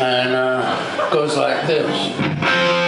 and uh, goes like this.